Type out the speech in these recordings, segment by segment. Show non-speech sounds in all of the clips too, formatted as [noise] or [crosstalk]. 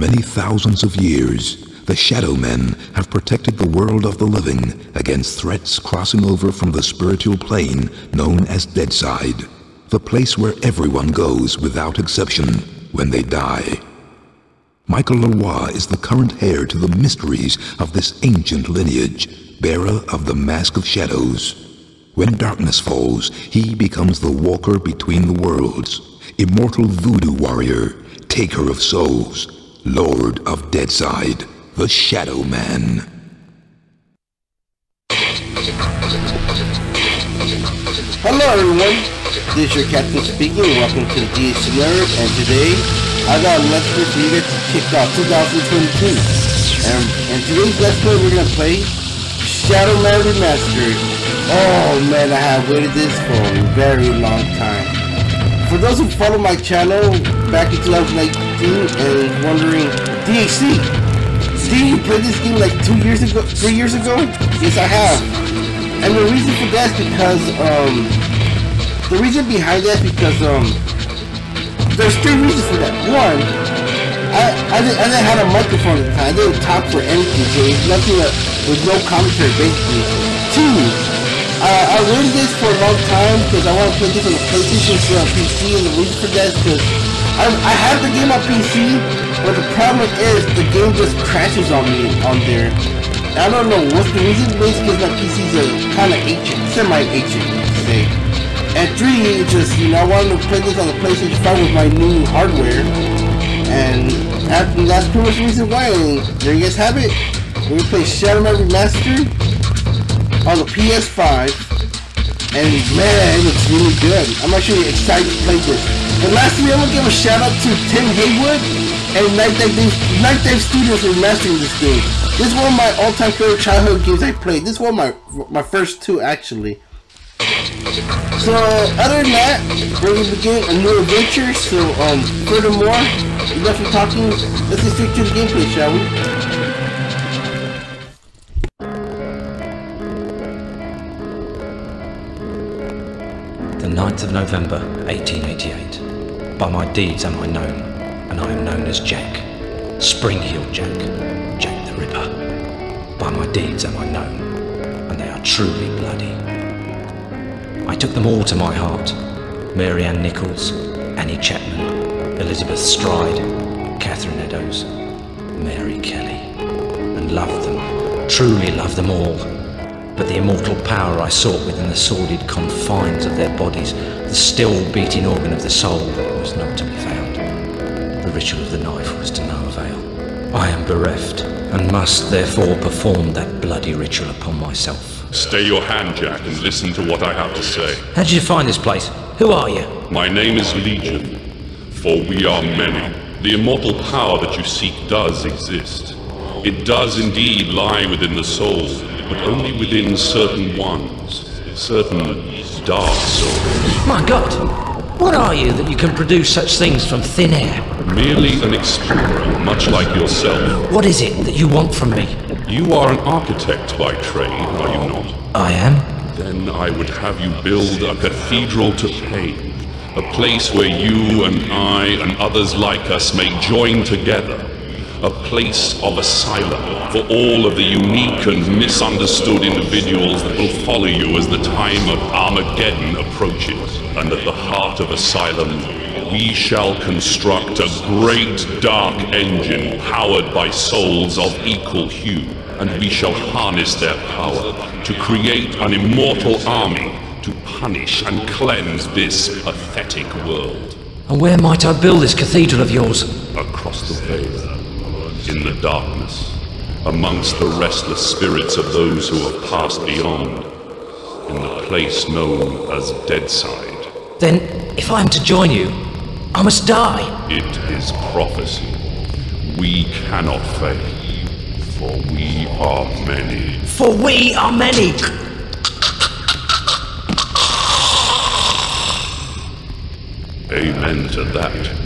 many thousands of years, the Shadow Men have protected the world of the living against threats crossing over from the spiritual plane known as Deadside, the place where everyone goes without exception when they die. Michael LeRoi is the current heir to the mysteries of this ancient lineage, bearer of the Mask of Shadows. When darkness falls, he becomes the walker between the worlds, immortal voodoo warrior, taker of souls, lord of Deadside, the Shadow Man. Hello everyone, this is your captain speaking. Welcome to the DHC Nerd, and today I got a Let's Play to kick off 2022. And in today's Let's Play, we're gonna play Shadow Man Remastered. Oh man, I have waited this for a very long time. For those who follow my channel back in 2019 and wondering, DHC, did you play this game like two years ago, three years ago? Yes, I have. And the reason for that is because, um, the reason behind that is because, um, there's three reasons for that. One, I, I, didn't, I didn't have a microphone at the time. I didn't talk for anything, so it was nothing that, with no commentary, basically. Two, I, I waited this for a long time because I want to play this on the PlayStation instead of PC, and the reason for that is because I, I have the game on PC, but the problem is the game just crashes on me on there. I don't know what's the reason, basically because my PC's a kind of ancient, semi-ancient, say. And three, just, you know, I wanted to play this on the PlayStation 5 with my new hardware. And that, that's pretty much the reason why. And there you guys have it. We're going to play Shadow Man Remastered on the PS5. And man, it looks really good. I'm actually excited to play this. And lastly, I want to give a shout out to Tim Haywood and Nightdive, Night Dive Studios for mastering this game. This is one of my all-time favorite childhood games I played. This is one of my my first two actually. So other than that, we're gonna begin a new adventure. So um, furthermore, enough of talking. Let's get straight to the gameplay, shall we? 9th of November, 1888. By my deeds am I known, and I am known as Jack. Spring-heeled Jack. Jack the Ripper. By my deeds am I known, and they are truly bloody. I took them all to my heart. Mary Ann Nichols, Annie Chapman, Elizabeth Stride, Catherine Eddowes, Mary Kelly, and loved them, truly loved them all. But the immortal power I sought within the sordid confines of their bodies, the still beating organ of the soul, was not to be found. The ritual of the knife was to no avail. I am bereft, and must therefore perform that bloody ritual upon myself. Stay your hand, Jack, and listen to what I have to say. How did you find this place? Who are you? My name is Legion, for we are many. The immortal power that you seek does exist. It does indeed lie within the soul, but only within certain ones, certain dark souls. My God! What are you that you can produce such things from thin air? Merely an explorer, much like yourself. What is it that you want from me? You are an architect by trade, are you not? I am. Then I would have you build a cathedral to pain, a place where you and I and others like us may join together, a place of asylum for all of the unique and misunderstood individuals that will follow you as the time of Armageddon approaches. And at the heart of asylum, we shall construct a great dark engine powered by souls of equal hue, and we shall harness their power to create an immortal army to punish and cleanse this pathetic world. And where might I build this cathedral of yours? Across the veil, in the darkness, amongst the restless spirits of those who have passed beyond, in the place known as Deadside. Then, if I am to join you, I must die. It is prophecy. We cannot fail, for we are many. For we are many. Amen to that.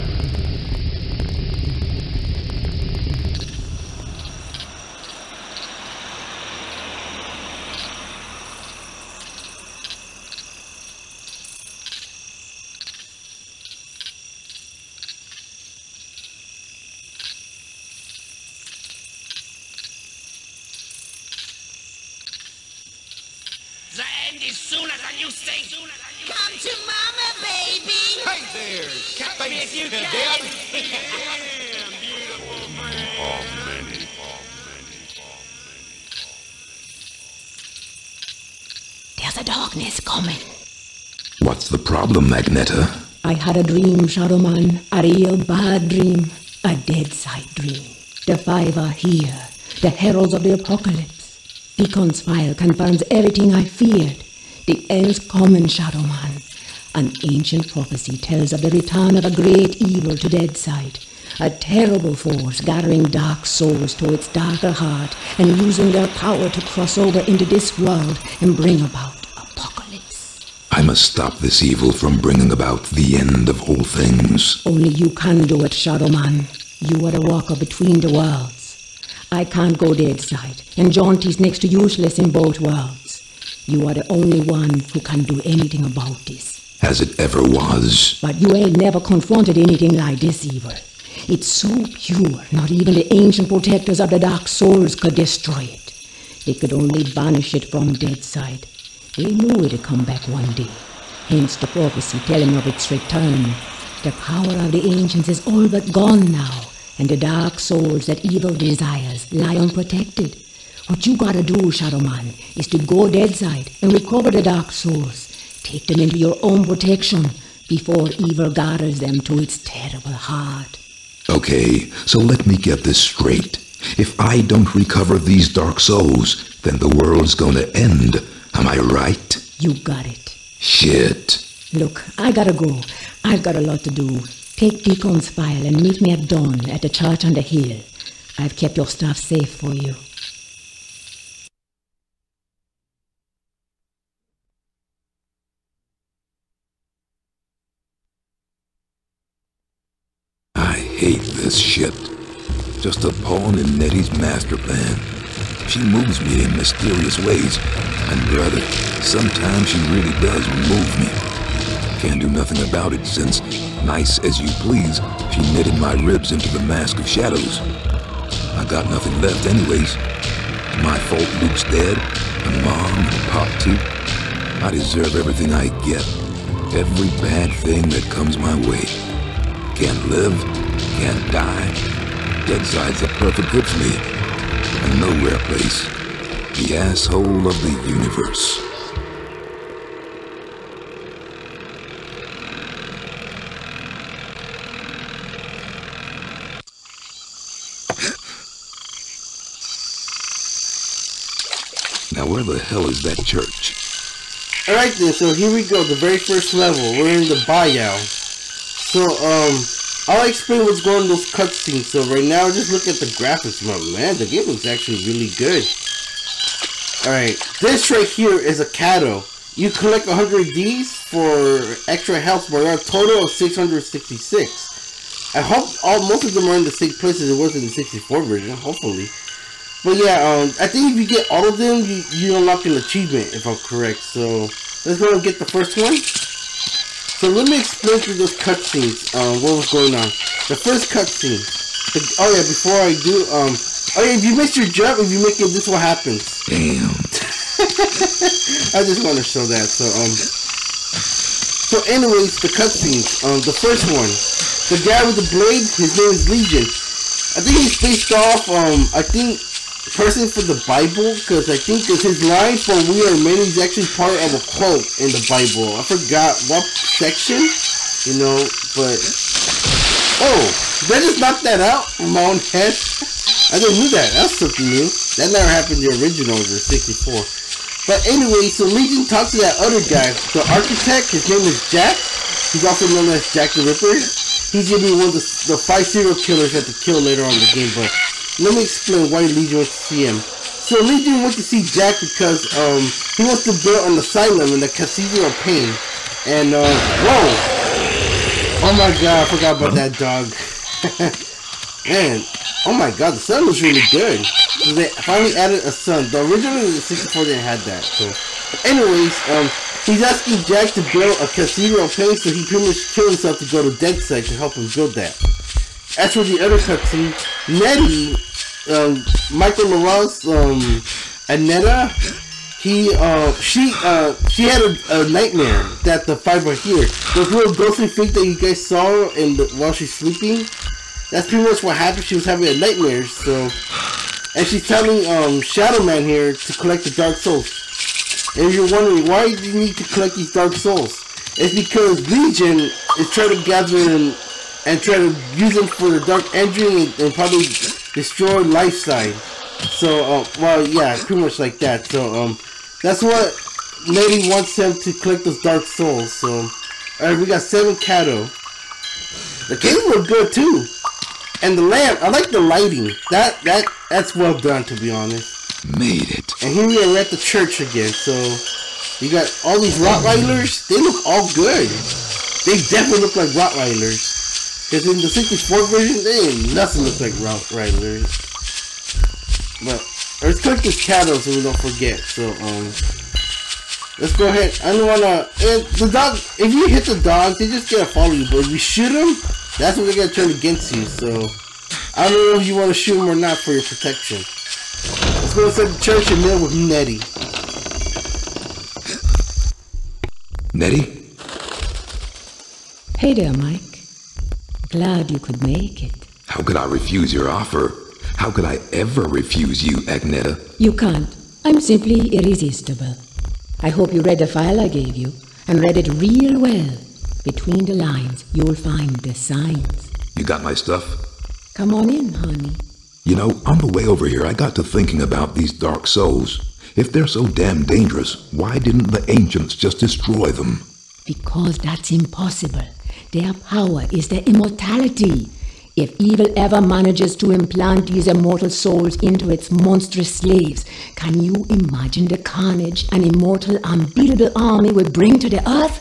End sooner than you think. Come to mama, baby. Hey there, Captain if you can. There's a darkness coming. What's the problem, Magneta? I had a dream, Shadow Man. A real bad dream. A dead side dream. The five are here. The heralds of the apocalypse. Deacon's file confirms everything I feared. The end's coming, Shadow Man. An ancient prophecy tells of the return of a great evil to Deadside. A terrible force gathering dark souls to its darker heart and using their power to cross over into this world and bring about apocalypse. I must stop this evil from bringing about the end of all things. Only you can do it, Shadow Man. You are the walker between the worlds. I can't go Deadside, and Jaunty's next to useless in both worlds. You are the only one who can do anything about this. As it ever was. But you ain't never confronted anything like this evil. It's so pure, not even the ancient protectors of the Dark Souls could destroy it. They could only banish it from Deadside. They knew it'd come back one day. Hence the prophecy telling of its return. The power of the ancients is all but gone now, and the dark souls that evil desires lie unprotected. What you gotta do, Shadow Man, is to go Deadside and recover the dark souls. Take them into your own protection before evil gathers them to its terrible heart. Okay, so let me get this straight. If I don't recover these dark souls, then the world's gonna end. Am I right? You got it. Shit. Look, I gotta go. I've got a lot to do. Take Deacon's file and meet me at dawn at the church on the hill. I've kept your stuff safe for you. I hate Just a pawn in Nettie's master plan. She moves me in mysterious ways, and brother, sometimes she really does move me. Can't do nothing about it since, nice as you please, she knitted my ribs into the mask of shadows. I got nothing left anyways. My fault Luke's dead, and Mom and Pop too. I deserve everything I get. Every bad thing that comes my way. Can't live, can't die. Deadside's a perfect fit for me. A nowhere place. The asshole of the universe. Now where the hell is that church? Alright then, so here we go, the very first level. We're in the Bayou. So, um, I'll explain what's going on in those cutscenes. So right now, just look at the graphics, man. The game looks actually really good. Alright, this right here is a Cadeaux. You collect 100 of these for extra health, but a total of 666. I hope all most of them are in the same places it was in the 64 version, hopefully. But yeah, um, I think if you get all of them, you, you unlock an achievement, if I'm correct. So, let's go and get the first one. So let me explain through those cutscenes, um, what was going on. The first cutscene. Oh yeah, before I do, um, oh yeah, if you miss your jump, if you make it, this is what happens. Damn. [laughs] I just want to show that. So um. So anyways, the cutscenes. Um, the first one, the guy with the blade. His name is Legion. I think he's based off. Um, I think person for the Bible because I think his line for "We Are Many" is actually part of a quote in the Bible. I forgot what section. You know, but oh, they just knocked that out in my own head? I didn't knew that. That's something new. That never happened in the original, the 64. But anyway, so Legion talks to that other guy, the architect. His name is Jack. He's also known as Jack the Ripper. He's gonna be one of the, the five serial killers that to kill later on in the game. But let me explain why Legion went to see him. So Legion went to see Jack because um he wants to build an asylum in the Cathedral of Pain. And uh, whoa! Oh my god, I forgot about that dog. [laughs] Man, oh my god, the sun was really good. So they finally added a sun. The original the 64 didn't have that. So, anyways, um, he's asking Jack to build a cathedral of pain, so he pretty much killed himself to go to Deadside to help him build that. As for the other cutscene, Nettie, um, Michael Morales, um, and he uh she uh she had a, a nightmare that the five are here. Those little ghostly things that you guys saw the, while she's sleeping. That's pretty much what happened. She was having a nightmare. So, and she's telling um Shadow Man here to collect the Dark Souls. And you're wondering why do you need to collect these Dark Souls? It's because Legion is trying to gather and, and try to use them for the Dark Engine and, and probably destroy Lifeside. So, uh, well, yeah, pretty much like that. So, um, that's what Lady wants him to collect those Dark Souls. So, alright, we got seven Cadeaux. The games look good too, and the lamp. I like the lighting. That that that's well done, to be honest. Made it. And here we are at the church again. So, you got all these Rottweilers. They look all good. They definitely look like Rottweilers. Because in the 64 version, they ain't nothing look like Rottweilers. But let's collect this cadeaux so we don't forget. So um, let's go ahead. I don't wanna. And the dog. If you hit the dog, they just gonna follow you. But if you shoot them, that's when they're gonna turn against you. So I don't know if you want to shoot them or not for your protection. Let's go inside the church and meet with Nettie. Nettie? Hey there, Mike. Glad you could make it. How could I refuse your offer? How could I ever refuse you, Agneta? You can't. I'm simply irresistible. I hope you read the file I gave you and read it real well. Between the lines, you'll find the signs. You got my stuff? Come on in, honey. You know, on the way over here, I got to thinking about these dark souls. If they're so damn dangerous, why didn't the ancients just destroy them? Because that's impossible. Their power is their immortality. If evil ever manages to implant these immortal souls into its monstrous slaves, can you imagine the carnage an immortal, unbeatable army would bring to the earth?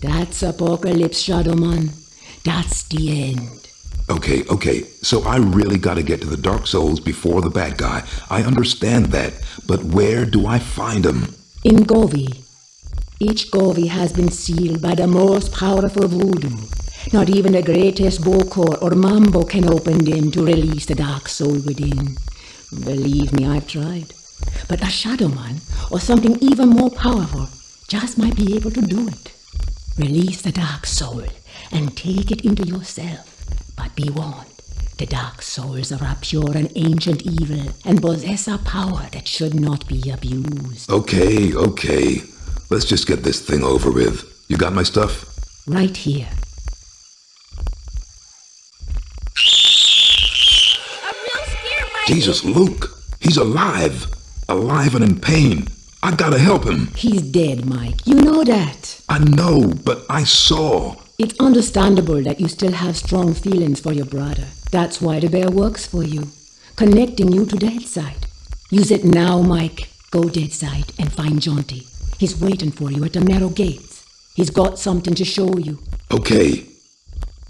That's apocalypse, Shadowman. That's the end. Okay, okay, so I really gotta get to the Dark Souls before the bad guy. I understand that, but where do I find them? In Govi. Each Govi has been sealed by the most powerful voodoo. Not even the greatest Bokor or Mambo can open them to release the dark soul within. Believe me, I've tried. But a Shadow Man, or something even more powerful, just might be able to do it. Release the dark soul and take it into yourself. But be warned, the dark souls are a pure and ancient evil and possess a power that should not be abused. Okay, okay. Let's just get this thing over with. You got my stuff? Right here. I'm real scared, Mike. Jesus, Luke! He's alive! Alive and in pain! I gotta help him! He's dead, Mike. You know that. I know, but I saw. It's understandable that you still have strong feelings for your brother. That's why the bear works for you, connecting you to Deadside. Use it now, Mike. Go Deadside and find Jaunty. He's waiting for you at the narrow gates. He's got something to show you. Okay.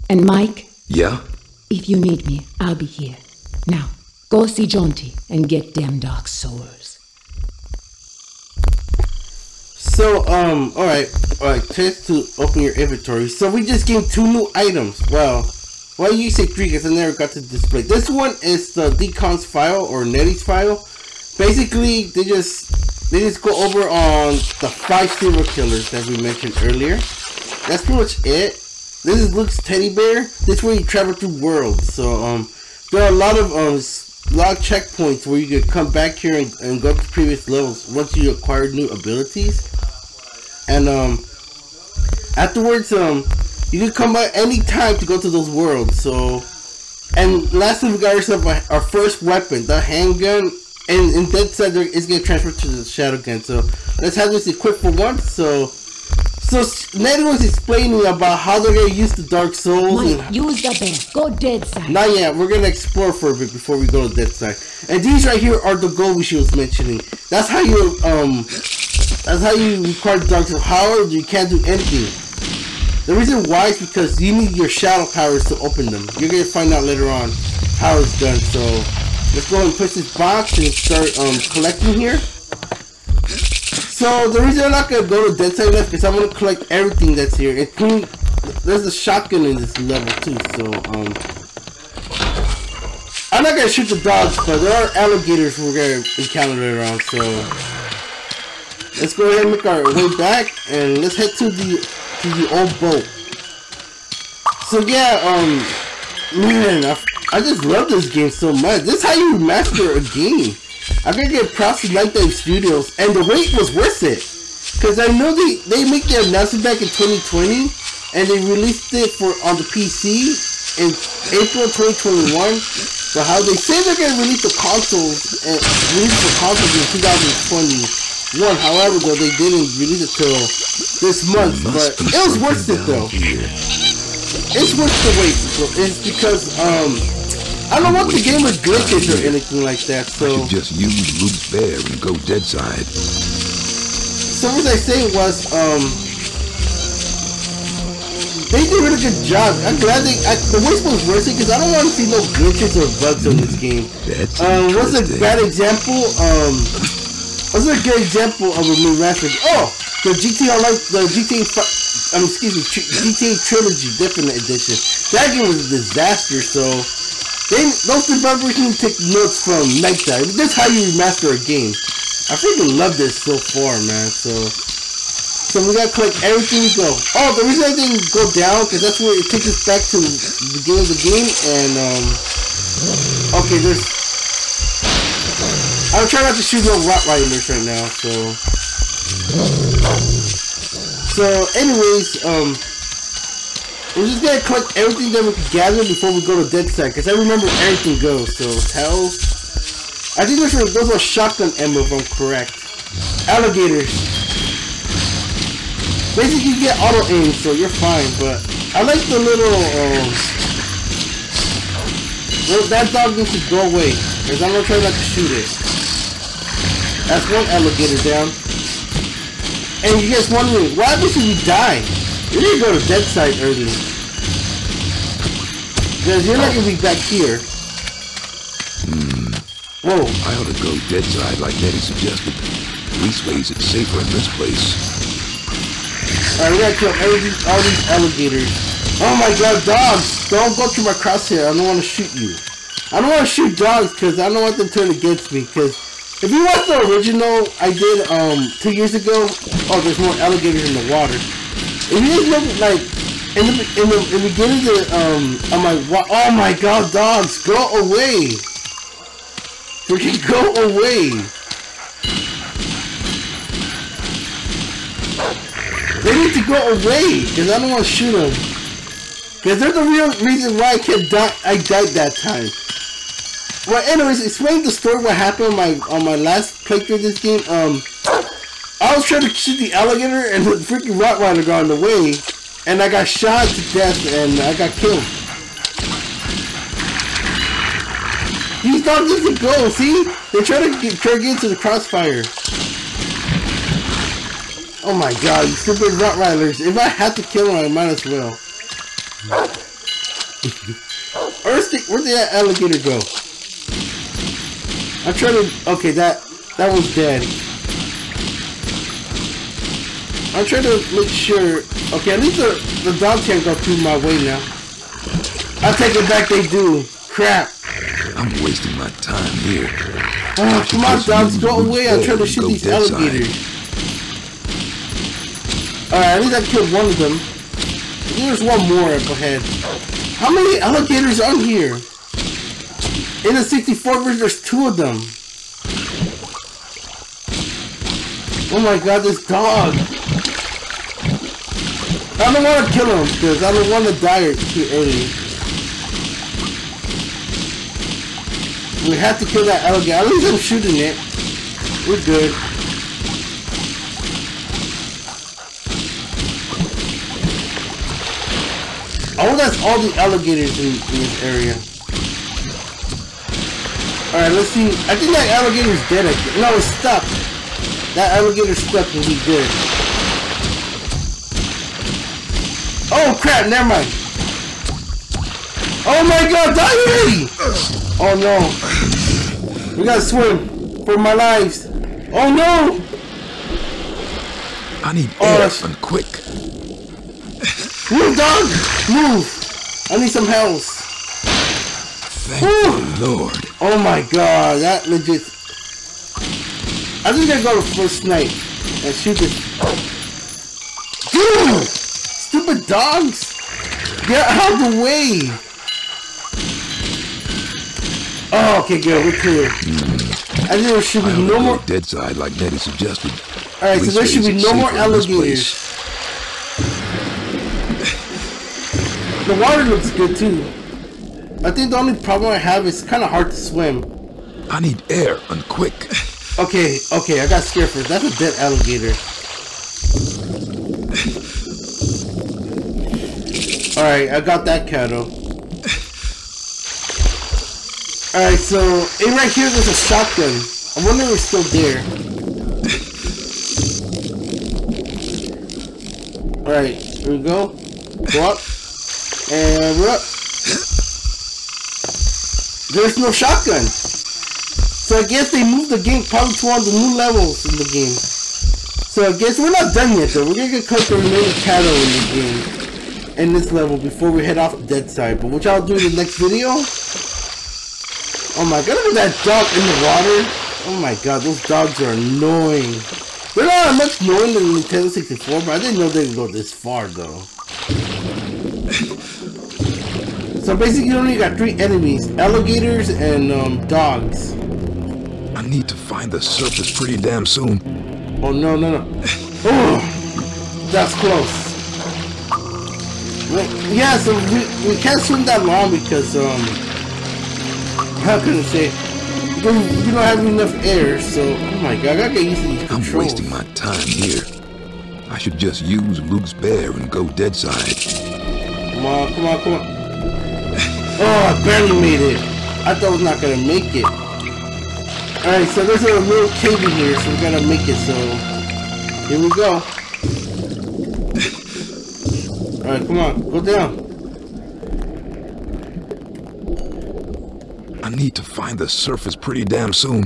And Mike, Yeah? if you need me, I'll be here. Now, go see Jaunty and get them dark souls. So, um, alright, alright, test to open your inventory. So we just gained two new items. Well, why you say three because I never got to display. This one is the Deacon's file or Nettie's file. Basically, they just they just go over on the five serial killers that we mentioned earlier. That's pretty much it. This is Luke's teddy bear. This is where you travel through worlds. So um, there are a lot of um of checkpoints where you can come back here and, and go to previous levels once you acquire new abilities. And um, afterwards um, you can come back any time to go to those worlds. So, and lastly, we got ourselves our, our first weapon, the handgun. And in Dead Side, there- it's gonna transfer to the shadow gun. So let's have this equipped for once. So, so Nettie was explaining about how they're gonna use the Dark Souls. and use the bear. Go Deadside. not yet. We're gonna explore for a bit before we go to Dead Side. And these right here are the goals she was mentioning. That's how you um. That's how you require dark souls. However, you can't do anything. The reason why is because you need your shadow powers to open them. You're gonna find out later on how it's done. So let's go and push this box and start um collecting here. So the reason I'm not gonna go to Dead Side left is I'm gonna collect everything that's here, including there's a shotgun in this level too. So um. I'm not gonna shoot the dogs, but there are alligators we're gonna encounter around. so let's go ahead and make our way back and let's head to the to the old boat. So yeah, um, man, I, I just love this game so much. This is how you master a game. I gotta get props to Nightdive Studios, and the wait was worth it. Cause I know they they make the announcement back in 2020, and they released it for on the PC in April 2021. But how they say they're gonna release the consoles and release the consoles in 2021. However, though they didn't release it till this month, but it was worth it though. It's worth the wait. It's because um. I don't want the game with glitches or anything like that, so... I should just use Luke's bear and go dead side. So what I say was, um... They did a really good job. I'm glad they... I, the waste was worth it, because I don't want to see no glitches or bugs on this game. That's Um, what's a bad example? Um... What's a good example of a new remaster? Oh! The GTA like The GTA... fi- Um, excuse me, tr- GTA Trilogy Definite Edition. That game was a disaster, so... They, those developers need to take notes from Nightdive. That's how you master a game. I freaking love this so far, man. So, so we gotta collect everything we go. Oh, the reason I didn't go down because that's where it takes us back to the beginning of the game. And um, okay, there's. I'm trying not to shoot no Rottweilers right in there right now. So, so anyways, um. We're just gonna collect everything that we can gather before we go to Dead Side, because I remember everything goes. So hell, I think those were those were shotgun ammo if I'm correct. Alligators. Basically, you get auto aim, so you're fine. But I like the little. Um, well, that dog needs to go away, because I'm gonna try not to shoot it. That's one alligator down. And you guys wondering, happens if you die? You need to go to dead side early. Because you're not going to be back here. Whoa. I ought to go dead side like Nettie suggested. Leastways, it's safer in this place. Alright, we gotta kill every, all these alligators. Oh my god, dogs! Don't go through my crosshair. I don't want to shoot you. I don't want to shoot dogs because I don't want them to turn against me. Because if you watch the original I did um two years ago, oh, there's more alligators in the water. If you just look like in the in the, in the beginning of the um I'm like oh my god dogs go away. Freaking go away. They need to go away because I don't want to shoot them because they're the real reason why I kept di- I died that time. Well anyways explain the story what happened on my on my last playthrough of this game. Um I was trying to shoot the alligator and the freaking Rottweiler got in the way and I got shot to death and I got killed. These dogs need to go, see? They try to get, try to get into the crossfire. Oh my god, you stupid Rottweilers. If I have to kill them, I might as well. [laughs] Where's the, where'd that alligator go? I'm trying to... Okay, that, that one's dead. I'm trying to make sure. Okay, at least the, the dog can't go through my way now. I take it back, they do. Crap. I'm wasting my time here. Oh, come on, dogs, go away. I'm trying to shoot these alligators. Alright, at least I killed one of them. There's one more up ahead. How many alligators are here? In the 64 version, there's two of them. Oh my god, this dog. I don't want to kill him because I don't want to die too early. We have to kill that alligator. At least I'm shooting it. We're good. Oh, that's all the alligators in, in this area. Alright, let's see. I think that alligator's dead. No, it's stuck. That alligator's stuck and he's good. Oh crap, never mind. Oh my god, die already! Oh no. We gotta swim for my lives. Oh no! I need Oh, air that's- and quick. Move, dog! Move! I need some health. Thank Whew. the Lord. Oh my god, that legit. I think I go to first night. and shoot this. Dude! Stupid dogs! Get out of the way! Oh, okay, good. We're clear. I think there should be I ought to no more. dead side like Nettie suggested. Alright, so there should be no more safer in this alligators. The water looks good too. I think the only problem I have is kind of hard to swim. I need air and quick. Okay, okay, I got scared first. That's a dead alligator. Alright, I got that cadeaux. Alright, so, in right here there's a shotgun. I wonder if it's still there. Alright, here we go. Go up. And we're up. There's no shotgun. So I guess they moved the game probably to the new levels in the game. So I guess we're not done yet though. We're gonna get cut the remaining cadeaux in the game. In this level before we head off the dead side. But which I'll do in the next video. Oh my god, look at that dog in the water. Oh my god, those dogs are annoying. They're not much annoying than Nintendo 64, but I didn't know they would go this far though. So basically you only got three enemies, alligators and um, dogs. I need to find the surface pretty damn soon. Oh no no no! Oh, that's close. Well, yeah, so we, we can't swim that long because um, how can I say? Because we don't have enough air. So oh my god, I gotta get used to these I'm wasting my time here. I should just use Luke's bear and go dead side. Come on, come on, come on. [laughs] Oh, I barely made it. I thought I was not gonna make it. Alright, so there's a little cave in here, so we gotta make it, so here we go. Alright, come on, go down. I need to find the surface pretty damn soon.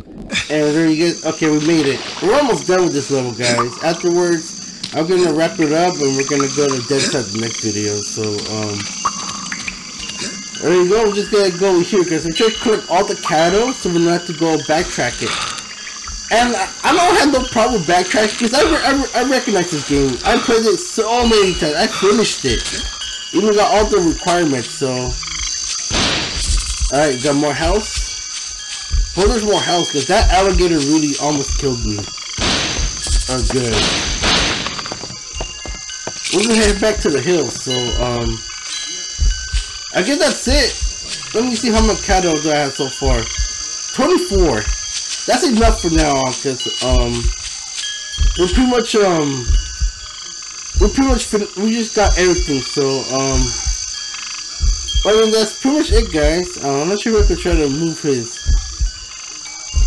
And there you go. Okay, we made it. We're almost done with this level, guys. Afterwards, I'm gonna wrap it up and we're gonna go to Dead Side the next video. So, um, there you go. We're just gonna go here because I'm trying to collect all the cadeaux so we don't have to go backtrack it. And I, don't have no problem with backtrack because I, re I, re I recognize this game. I played it so many times. I finished it. Even got all the requirements, so. Alright, got more house. Well, there's more health because that alligator really almost killed me. Oh, good. We're gonna head back to the hills, so, um... I guess that's it. Let me see how much cadeaux do I have so far. 24. That's enough for now on, because, um... We're pretty much, um... We're pretty much, fin we just got everything, so, um... Well, then that's pretty much it, guys. Uh, I'm not sure if I can try to move his...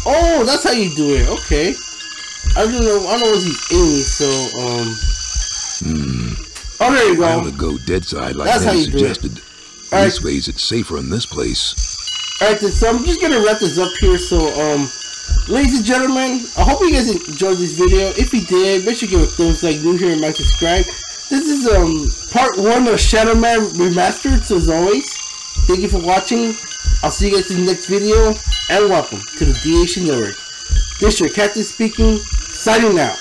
Oh, that's how you do it. Okay. I don't know. I don't know what he's aiming. So, um. Oh, there you go I ought go. to go dead side like That's how you do it. suggested. This ways it's safer in this place. Alright, then, so I'm just gonna wrap this up here. So, um, ladies and gentlemen, I hope you guys enjoyed this video. If you did, make sure you give a thumbs like new here and might subscribe. This is um part one of Shadow Man Remastered. So as always, thank you for watching. I'll see you guys in the next video, and welcome to the DH Network. This is your captain speaking, signing out.